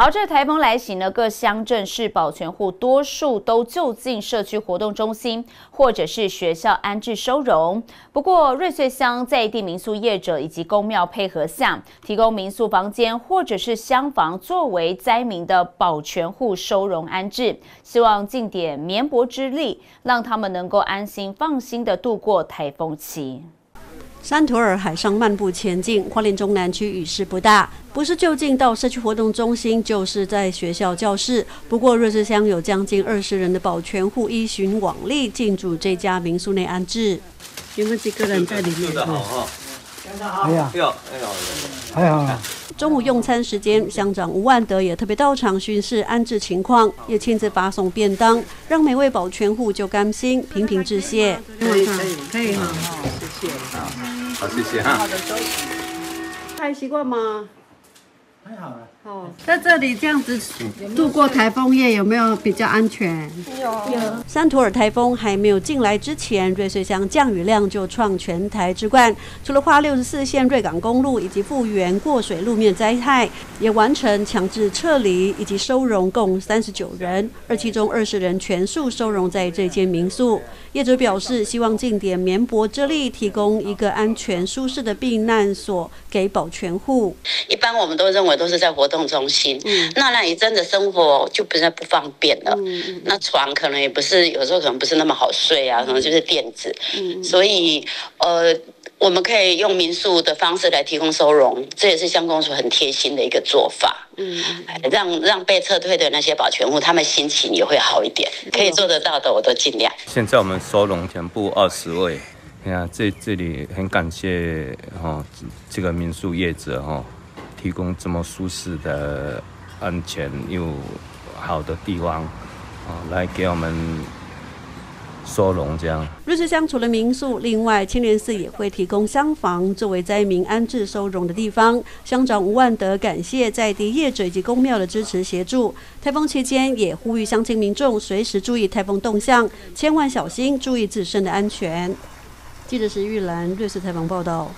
好，这台风来袭呢，各乡镇市保全户多数都就近社区活动中心或者是学校安置收容。不过，瑞穗乡在地民宿业者以及公庙配合下，提供民宿房间或者是厢房作为灾民的保全户收容安置，希望尽点绵薄之力，让他们能够安心放心的度过台风期。山图尔海上漫步前进，花莲中南区雨势不大，不是就近到社区活动中心，就是在学校教室。不过瑞士乡有将近二十人的保全户依循往例进驻这家民宿内安置。有没有几个人在里面？好哈，还好，还好。中午用餐时间，乡长吴万德也特别到场巡视安置情况，也亲自发送便当，让每位保全户就甘心频频致谢。可以可以可以哈，谢谢，好谢谢哈。还习惯吗？还好了。在这里这样子度过台风夜有没有比较安全？有有。山图尔台风还没有进来之前，瑞穗乡降雨量就创全台之冠。除了花六十四线瑞港公路以及复原过水路面灾害，也完成强制撤离以及收容共三十九人，而其中二十人全数收容在这间民宿。业者表示，希望尽点绵薄之力，提供一个安全舒适的避难所给保全户。一般我们都认为都是在活动。中心，那那你真的生活就不是不方便了。那床可能也不是，有时候可能不是那么好睡啊，可能就是垫子。嗯所以，呃，我们可以用民宿的方式来提供收容，这也是乡公所很贴心的一个做法。嗯，让让被撤退的那些保全户，他们心情也会好一点。可以做得到的，我都尽量。现在我们收容全部二十位，你看这这里很感谢哈这个民宿业者哈。提供这么舒适的、安全又好的地方啊，来给我们收容这样。瑞士乡除了民宿，另外青莲寺也会提供厢房作为灾民安置收容的地方。乡长吴万德感谢在地业者以及公庙的支持协助。台风期间也呼吁乡亲民众随时注意台风动向，千万小心注意自身的安全。记者是玉兰，瑞士采访报道。